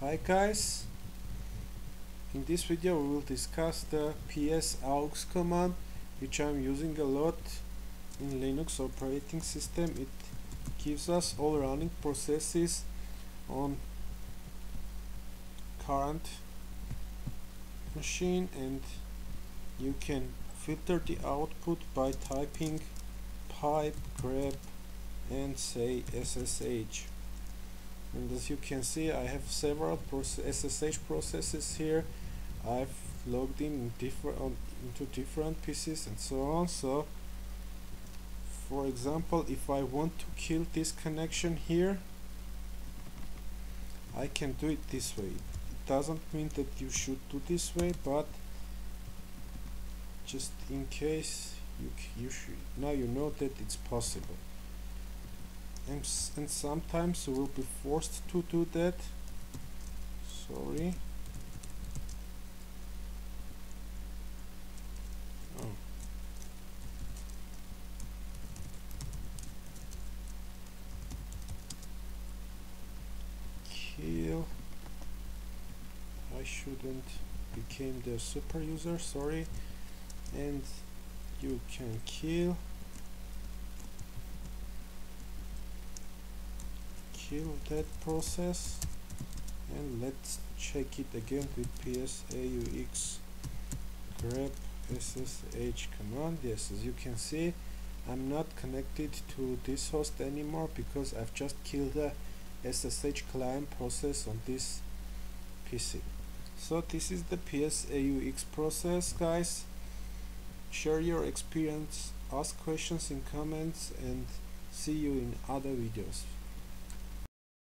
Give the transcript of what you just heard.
Hi guys, in this video we will discuss the ps aux command which I'm using a lot in Linux operating system. It gives us all running processes on current machine and you can filter the output by typing pipe grep and say SSH and as you can see I have several SSH processes here. I've logged in different into different PCs and so on. So for example if I want to kill this connection here I can do it this way. It doesn't mean that you should do this way but just in case you, you should now you know that it's possible and, and sometimes you will be forced to do that. Sorry. Oh. kill. I shouldn't became the super user sorry. And you can kill kill that process. And let's check it again with psaux grep ssh command. Yes as you can see I'm not connected to this host anymore because I've just killed the SSH client process on this PC so this is the PSAUX process guys. Share your experience ask questions in comments and see you in other videos